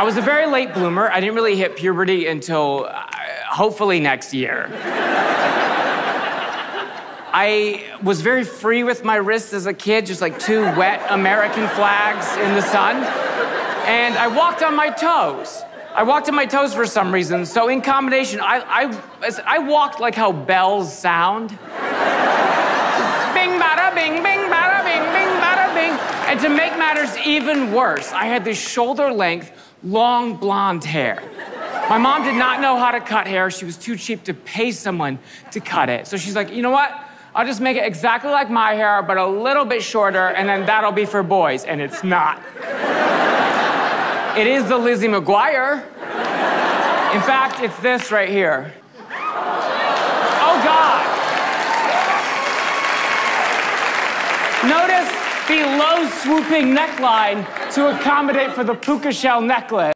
I was a very late bloomer. I didn't really hit puberty until uh, hopefully next year. I was very free with my wrists as a kid, just like two wet American flags in the sun. And I walked on my toes. I walked on my toes for some reason. So in combination, I, I, I walked like how bells sound. And to make matters even worse, I had this shoulder length, long blonde hair. My mom did not know how to cut hair. She was too cheap to pay someone to cut it. So she's like, you know what? I'll just make it exactly like my hair, but a little bit shorter, and then that'll be for boys. And it's not. it is the Lizzie McGuire. In fact, it's this right here. Oh, God. Notice the low swooping neckline to accommodate for the puka shell necklace.